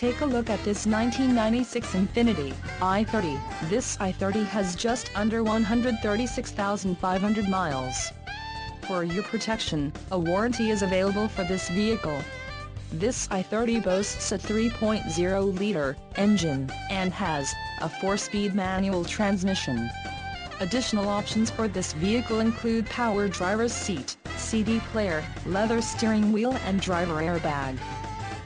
Take a look at this 1996 Infiniti i30. This i30 has just under 136,500 miles. For your protection, a warranty is available for this vehicle. This i30 boasts a 3.0-liter engine and has a 4-speed manual transmission. Additional options for this vehicle include power driver's seat, CD player, leather steering wheel and driver airbag.